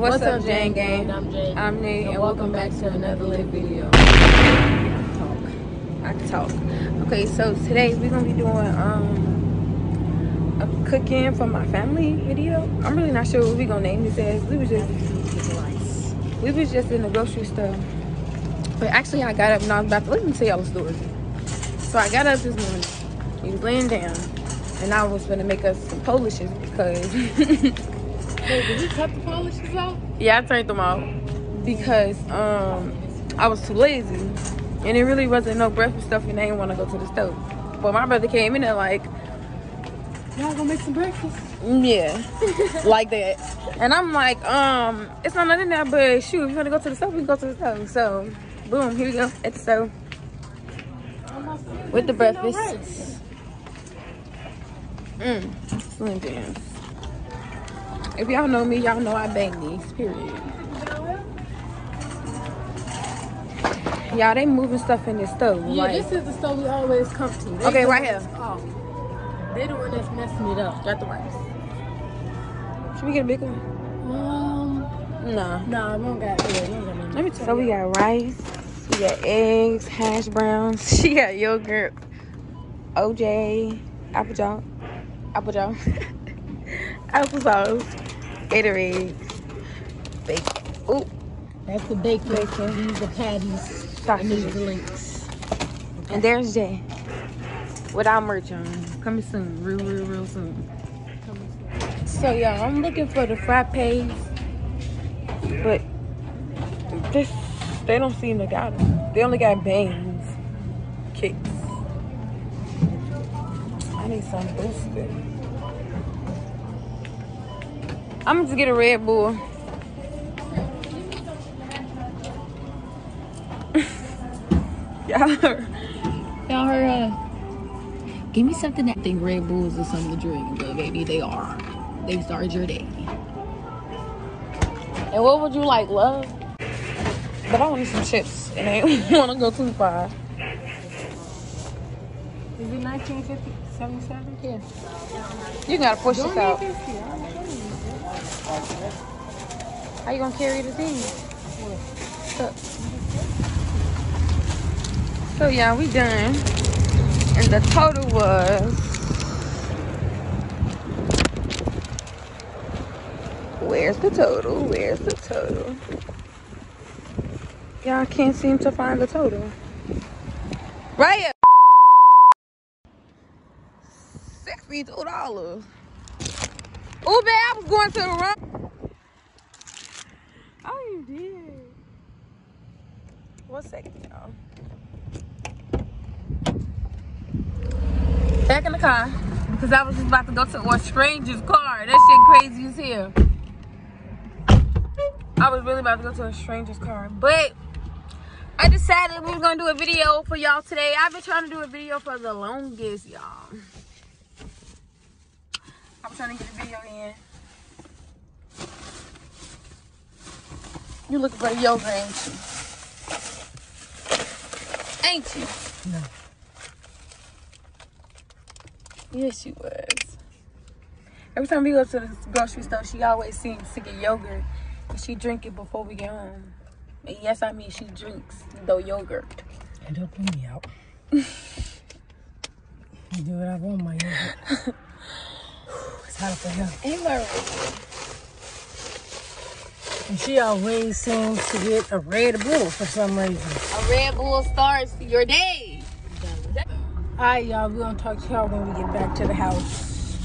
What's, up, Jane Gang? I'm Jane. I'm Nate, and, and welcome back to another lit video. Talk. I can talk. Okay, so today we're gonna be doing um a cooking for my family video. I'm really not sure what we gonna name this as. We was just we was just in the grocery store. But actually I got up and I was about to let me tell y'all a story. So I got up this morning. He was laying down and I was gonna make us some polishes because Hey, did we cut the polishes out? Yeah, I turned them off because um I was too lazy, and it really wasn't no breakfast stuff, and I didn't want to go to the stove. But my brother came in there like, Y'all gonna make some breakfast? "Mm, yeah, like that, and I'm like, um, it's not nothing there, but shoot, if you want to go to the stove, we can go to the stove. So, boom, here we go at the stove with the breakfast. Mm, Slim Jims. If y'all know me, y'all know I bang these. Period. Y'all, they moving stuff in this stove. Yeah, like, this is the stove we always come to. They Okay, right here. They the one that's messing it up. got the rice. Should we get a big one? Um, No. nah, we don't got. Yeah, we don't got none. Let me tell So we got rice, we got eggs, hash browns, she got yogurt, OJ, apple jaw, apple jaw, applesauce, Gatorade, bacon. Ooh, That's the bacon. Bacon. These are patties. And sausages. are links. And there's Jay. Without merch on. Coming soon. Real, real, real soon. So yeah, I'm looking for the frappes. But this they don't seem to got them. They only got bangs. Kicks. I need some boosted. I'm gonna just get a Red Bull. Y'all heard. Y'all heard her. Give me something that think Red Bulls are something to drink, but baby, they are. They start your day. And what would you like, love? But I want some chips, and I don't want to go too far. Is it 1950, 77? Yeah. You gotta push this out. How you gonna carry the thing? So, so yeah, we done. And the total was Where's the total? Where's the total? Y'all can't seem to find the total. Right. $62. Oh babe, I was going to the wrong. Oh, you did. One second, y'all. Back in the car. Because I was just about to go to a stranger's car. That shit crazy as hell. I was really about to go to a stranger's car. But I decided we were going to do a video for y'all today. I've been trying to do a video for the longest, y'all. Trying to get a video in. You looking for the yoga, ain't you? Ain't you? No. Yes, she was. Every time we go to the grocery store, she always seems to get yogurt. And she drink it before we get home. And yes, I mean she drinks the yogurt. And don't put me out. you do what I want, my yogurt. it's hot for her. Ain't my And she always seems to get a Red Bull for some reason. A Red Bull starts your day. Alright, y'all, we're gonna talk to y'all when we get back to the house.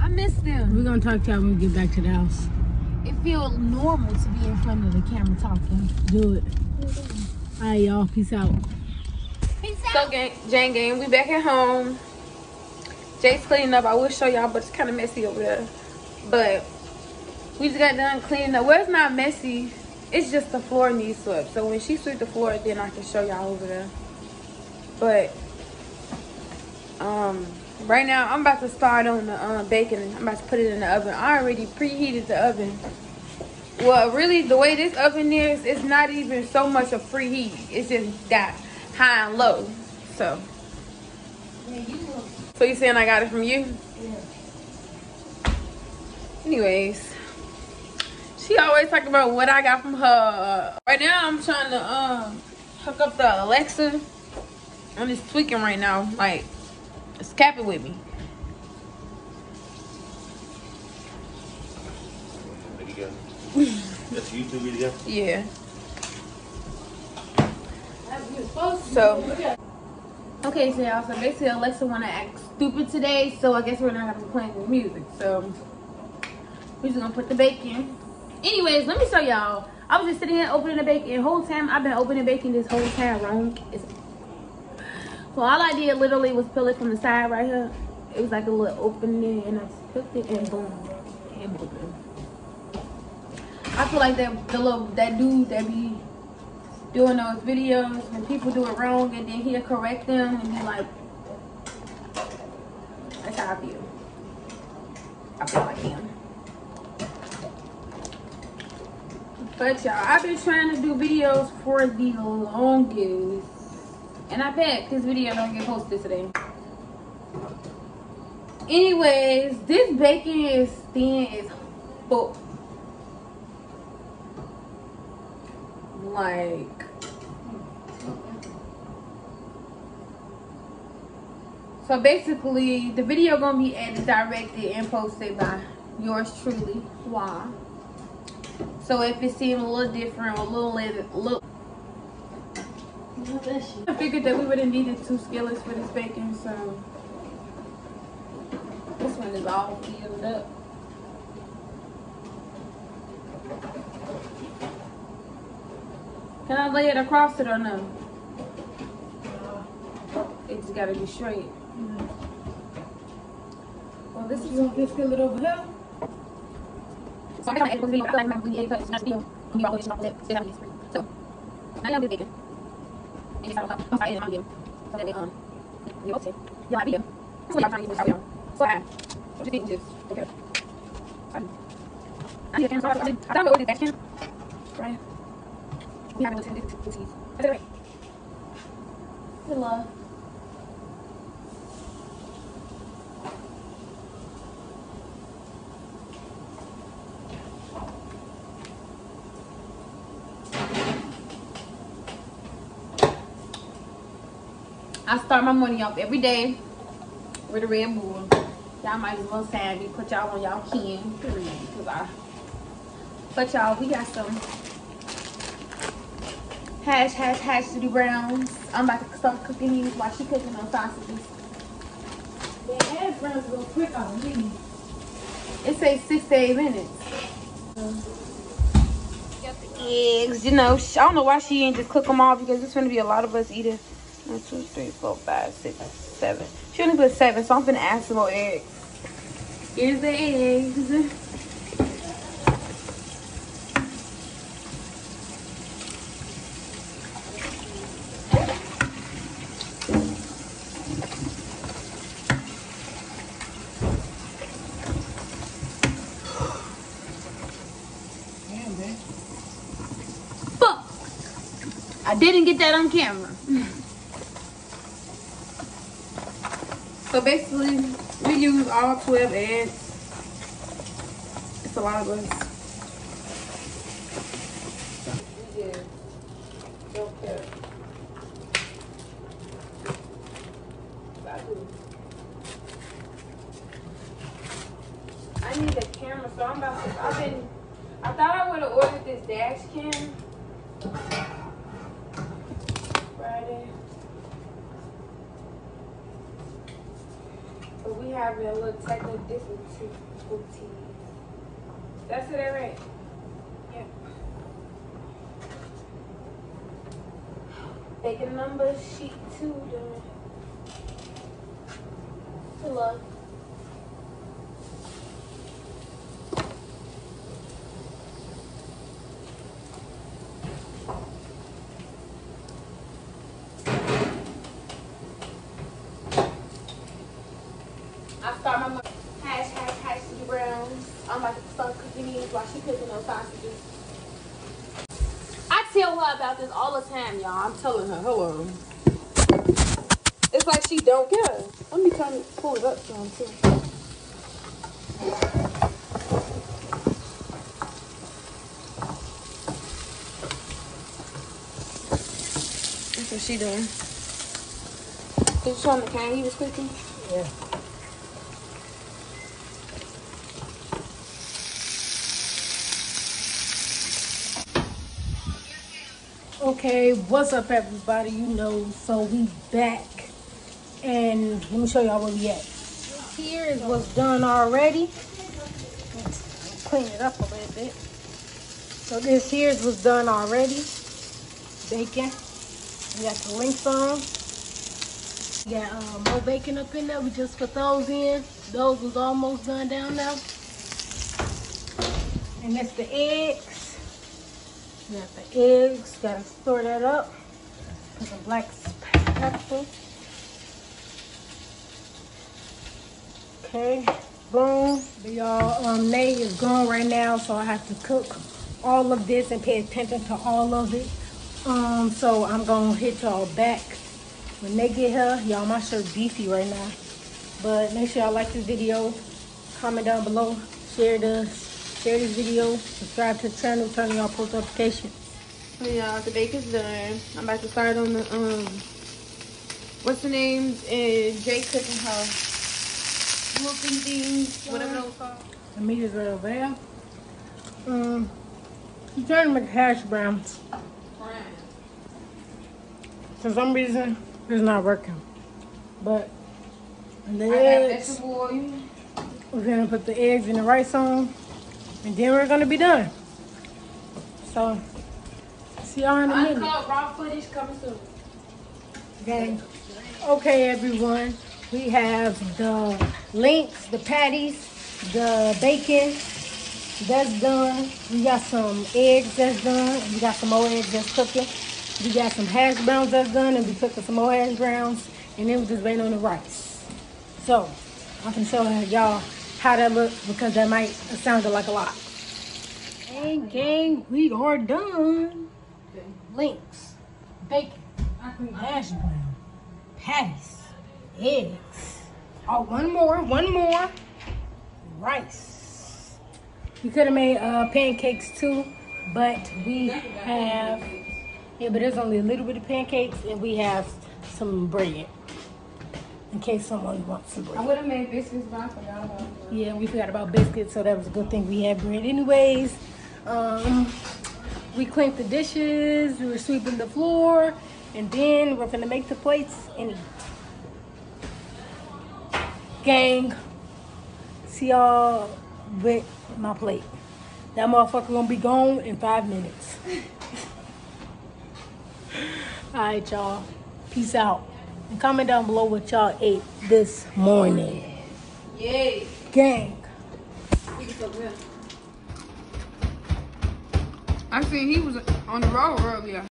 I miss them. We're gonna talk to y'all when we get back to the house. It feels normal to be in front of the camera talking. Do it. Alright, y'all, peace out. Peace out. So, gang, Jane Gang, we back at home. Jay's cleaning up. I will show y'all, but it's kind of messy over there. But we just got done cleaning up. Well, it's not messy. It's just the floor needs swept. So when she sweep the floor, then I can show y'all over there. But um, right now I'm about to start on the um, bacon. I'm about to put it in the oven. I already preheated the oven. Well, really, the way this oven is, it's not even so much a free heat. It's just that high and low. So, so you saying I got it from you? Yeah. Anyways, She always talk about what I got from her. Right now, I'm trying to um hook up the Alexa. I'm just tweaking right now. Like, it's capping with me. That's a YouTube video? Yeah. So, okay, so y'all, so basically Alexa wanna act stupid today, so I guess we're not gonna playing the music. So, we're just gonna put the bacon. Anyways, let me show y'all. I was just sitting here opening the bacon. Whole time I've been opening bacon this whole time wrong. So all I did literally was peel it from the side right here. It was like a little opening, and I just cooked it, and boom, hamburger. I feel like that the little that dude that be doing those videos when people do it wrong and then he'll correct them and be like that's how I feel. I feel like him. But y'all, I've been trying to do videos for the longest. And I bet this video don't get posted today. Anyways, this bacon is thin as fuck. Like So basically, the video gonna be edited, directed, and posted by yours truly. Why? So if it seemed a little different, or a little, little. I figured that we would have needed two skillets for this bacon, so this one is all filled up. Can I lay it across it or no? It just gotta be straight. Well, this is want this skillet over here? so I edit the video. I feel like I'm really edit this video. Can you it? Roll it. Have this free. So I am this bacon. And it's not I'm sorry, my video. So that they um you okay. Yeah, my video. That's what I'm trying to use this video. So I what you think is okay. I need a camera. So I. I thought we ordered that camera. Right. We haven't looked at it. Let's see. Is that right? Good love. I start my morning off every day with a Red Bull. Y'all might as well say me put y'all on y'all can. Cause I, but y'all, we got some hash, hash, hash city browns. I'm about to start cooking these while she cooking those sausages. The hash browns go quick on me. It says six to eight minutes. Got the eggs, you know. I don't know why she ain't just cook them all because it's gonna be a lot of us eating. One, two, three, four, five, six, seven. She only put seven, so I'm gonna add some more eggs. Here's the eggs. Damn, man. Fuck! I didn't get that on camera. Basically, we use all 12 eggs. It's a lot of us. I need a camera, so I'm about to. I've been. I thought I would have ordered this dash cam. Friday. But we having a little technical difficulty. That's it, right? Yep. Bacon number sheet two done. Hello. no sausages. I tell her about this all the time, y'all. I'm telling her, hello. It's like she don't care. Let me kind of pull it up some too. That's what she doing. Did you show him the he was cooking? Yeah. Okay, what's up everybody? You know, so we back. And let me show y'all where we at. Here is what's done already. Let's clean it up a little bit. So this here is what's done already. Bacon. We got the links on. We got um, more bacon up in there. We just put those in. Those was almost done down now. And that's the eggs. We got the eggs. Gotta store that up. Put some black pepper. Okay, boom. Y'all, um, Nay is gone right now, so I have to cook all of this and pay attention to all of it. Um, so I'm gonna hit y'all back when they get here. Y'all, my shirt beefy right now. But make sure y'all like this video, comment down below, share this, share this video, subscribe to the channel, turn on post notifications. So y'all, the bacon's done. I'm about to start on the um, what's the name? Uh, Jay cooking house. Whooping things, whatever those called. The meat is right over there. Um, I'm trying to make hash browns. For some reason, it's not working. But the I got eggs, vegetable oil. we're gonna put the eggs and the rice on, and then we're gonna be done. So, see y'all in a minute. Uncut raw footage coming soon. Okay. Okay, everyone. We have the links, the patties, the bacon. That's done. We got some eggs that's done. We got some more eggs that's cooking. We got some hash browns that's done, and we cooking some more hash browns. And then we just waiting on the rice. So, I can show y'all how that look because that might it sounded like a lot. Gang, gang, we are done. Links, bacon, hash brown, patties, eggs. Oh, one more, one more. Rice. We could have made uh, pancakes too, but we have, yeah, but there's only a little bit of pancakes and we have some bread. In case someone wants some I bread. would have made biscuits, but I forgot about it. Yeah, we forgot about biscuits, so that was a good thing we had bread anyways. Um, we cleaned the dishes, we were sweeping the floor, and then we're gonna make the plates and eat. Gang, see y'all with my plate. That motherfucker gonna be gone in five minutes. Alright, y'all. Peace out. And comment down below what y'all ate this morning. Yay. Gang. I seen he was on the road earlier.